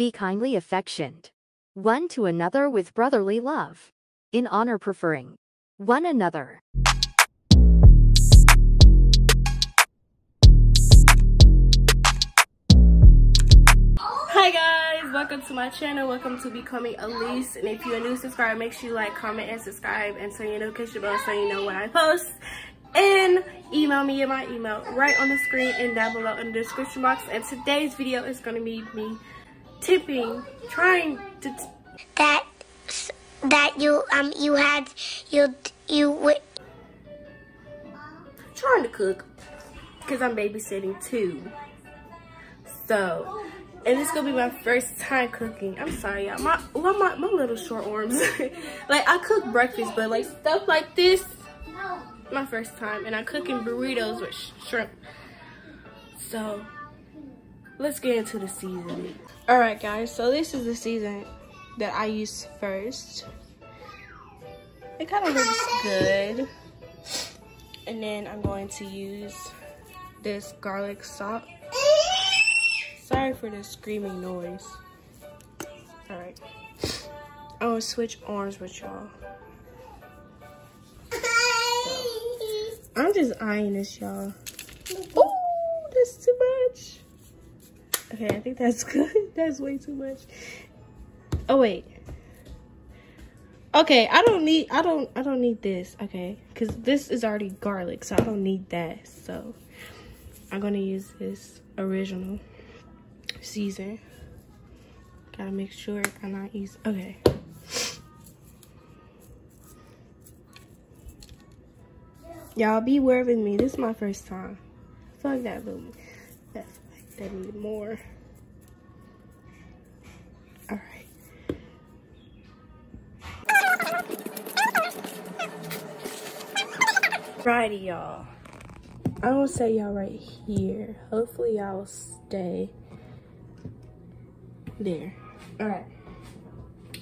Be kindly affectioned. One to another with brotherly love. In honor preferring one another. Hi guys, welcome to my channel. Welcome to Becoming Alise. And if you're a new subscriber, make sure you like, comment, and subscribe and turn your notification bell so you know when I post. And email me at my email right on the screen and down below in the description box. And today's video is going to be me tipping, trying to... that that you um you had you you trying to cook because I'm babysitting too. So, and it's gonna be my first time cooking. I'm sorry, y'all. My, well, my my little short arms. like I cook breakfast, but like stuff like this, my first time. And I'm cooking burritos with sh shrimp. So, let's get into the seasoning. All right, guys. So this is the season that I use first. It kind of looks good. And then I'm going to use this garlic salt. Sorry for the screaming noise. All right. I'm gonna switch arms with y'all. So, I'm just eyeing this, y'all. Oh, that's too much. Okay, I think that's good. that's way too much. Oh wait. Okay, I don't need I don't I don't need this, okay? Cuz this is already garlic, so I don't need that. So I'm going to use this original season. Got to make sure I'm not use Okay. Y'all be aware with me. This is my first time. Fuck that like that need more. Alright. Righty, y'all. I'm gonna say y'all right here. Hopefully y'all stay there. All right.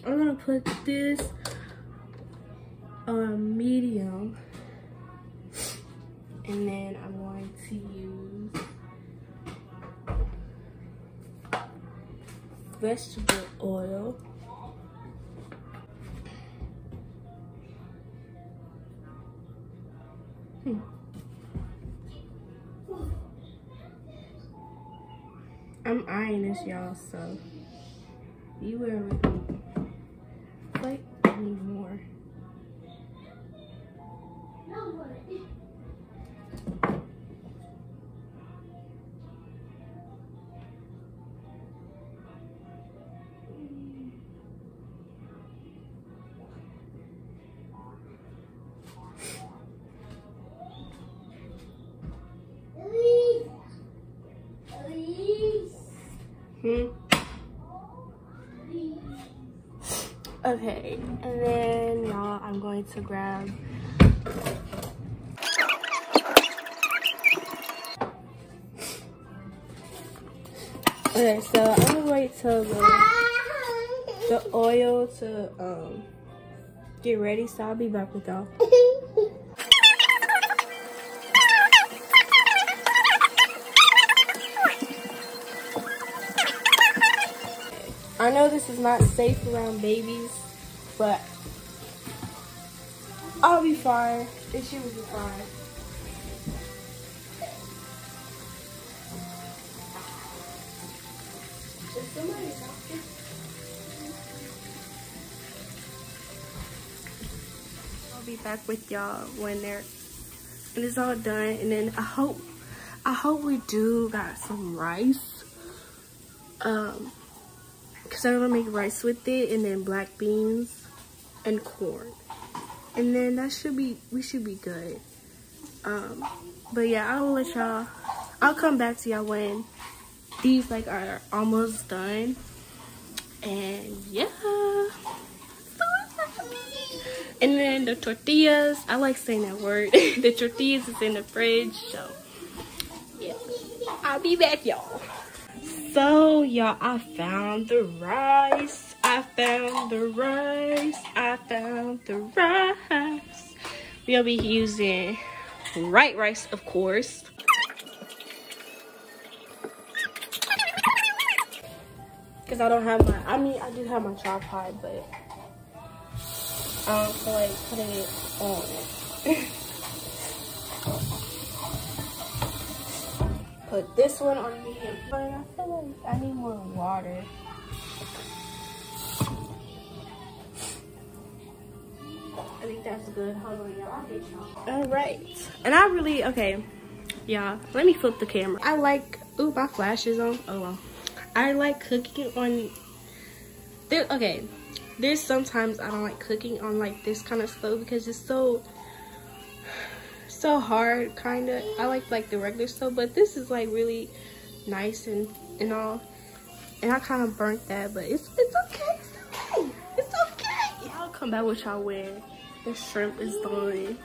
I'm gonna put this on medium. And then I'm going to use vegetable oil. Hmm. I'm eyeing this, y'all, so you wear with Okay, and then y'all, I'm going to grab Okay, so I'm gonna wait till the, the oil to um get ready, so I'll be back with y'all. I know this is not safe around babies, but I'll be fine. It should be fine. I'll be back with y'all when they're and it's all done and then I hope I hope we do got some rice. Um because I'm gonna make rice with it and then black beans and corn. And then that should be we should be good. Um but yeah i'll let y'all i'll come back to y'all when these like are almost done. And yeah. And then the tortillas i like saying that word. The tortillas is in the fridge so yeah. I'll be back y'all so y'all i found the rice. I found the rice. I found the rice. We'll be using white rice of course. Because I don't have my, I mean, I do have my tripod, but I don't feel like putting it on Put this one on me, but I feel like I need more water. I think that's good. Hold on, y'all. I'll get y'all. All right. And I really, okay, y'all, let me flip the camera. I like, ooh, my flash is on. Oh, well. I like cooking on, there, okay, there's sometimes I don't like cooking on like this kind of stove because it's so, so hard, kind of. I like like the regular stove, but this is like really nice and, and all. And I kind of burnt that, but it's, it's okay. It's okay. It's okay. I'll come back with y'all when the shrimp is done.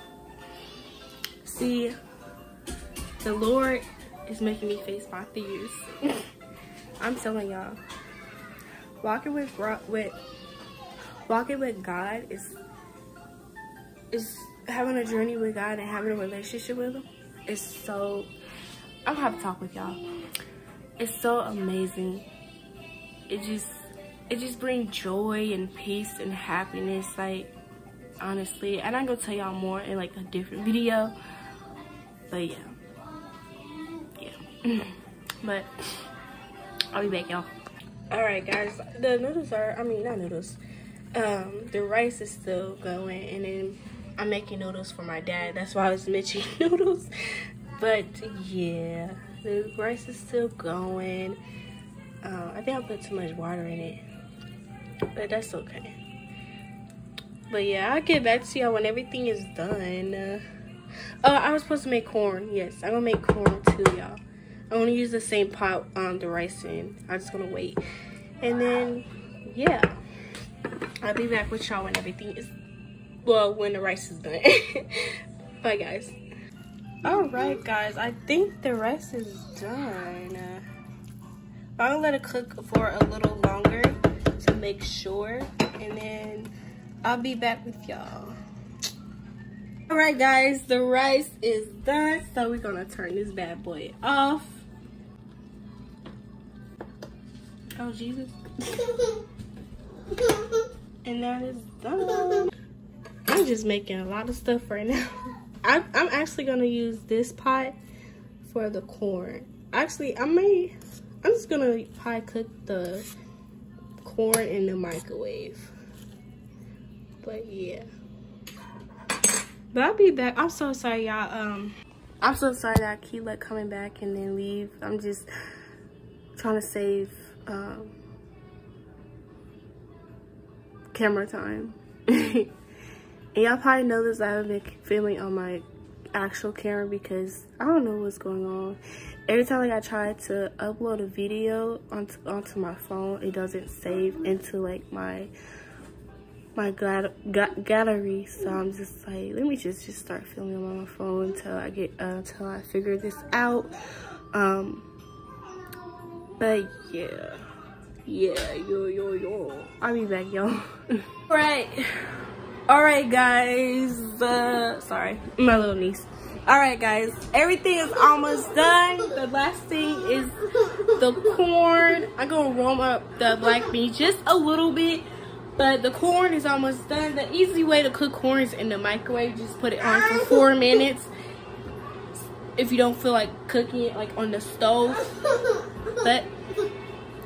See, the Lord is making me face my fears. I'm telling y'all, walking with with walking with God is is having a journey with God and having a relationship with Him is so. I'm gonna have to talk with y'all. It's so amazing. It just it just brings joy and peace and happiness. Like honestly, and I'm gonna tell y'all more in like a different video. But yeah, yeah. but I'll be back, y'all. All right, guys. The noodles are, I mean, not noodles. Um, the rice is still going, and then I'm making noodles for my dad. That's why I was mentioning noodles. But yeah, the rice is still going. Uh, I think I put too much water in it, but that's okay. But yeah, I'll get back to y'all when everything is done. Uh, oh, I was supposed to make corn. Yes, I'm gonna make corn too, y'all. I'm gonna use the same pot um, the rice in. I'm just gonna wait. And then, yeah. I'll be back with y'all when everything is, well, when the rice is done. Bye, guys. All right, guys. I think the rice is done. I'm gonna let it cook for a little longer to make sure. And then I'll be back with y'all. All right, guys. The rice is done. So we're gonna turn this bad boy off. Oh, Jesus. and that is done. I'm just making a lot of stuff right now. I'm, I'm actually to use this pot for the corn. Actually, I may, I'm just to pie cook the corn in the microwave. But yeah. But I'll be back. I'm so sorry, y'all. Um, I'm so sorry that I keep like coming back and then leave. I'm just trying to save um, camera time. and y'all probably know this, I haven't been filming on my actual camera because I don't know what's going on. Every time like, I try to upload a video onto, onto my phone, it doesn't save into like my my gallery so i'm just like let me just just start filming on my phone until i get uh, until i figure this out um but yeah. Yeah, yo, yo, yo. I'll be back, y'all. Alright. Alright, guys. Uh, sorry. My little niece. Alright, guys. Everything is almost done. The last thing is the corn. I'm to warm up the black beans just a little bit. But the corn is almost done. The easy way to cook corn is in the microwave. Just put it on for four minutes. If you don't feel like cooking it like on the stove. But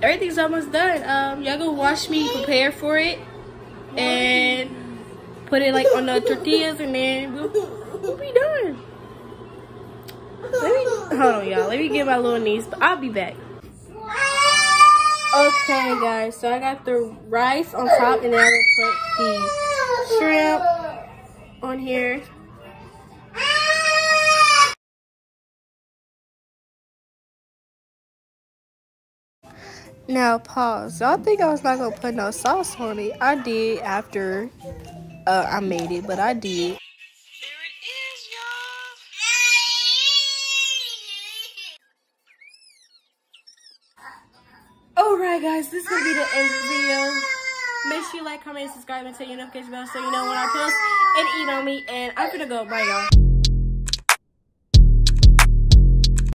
everything's almost done. Um, y'all go watch me prepare for it and put it like on the tortillas and then we'll, we'll be done. Let me, hold on y'all, let me get my little niece, but I'll be back. Okay guys, so I got the rice on top and then I'm gonna put the shrimp on here. Now pause. Y'all think I was not gonna put no sauce on it? I did after uh, I made it, but I did. Alright guys, this is gonna be the end of the video. Make sure you like, comment, and subscribe, and turn your notification bell so you know when I post and eat on me. And I'm gonna go. Bye y'all.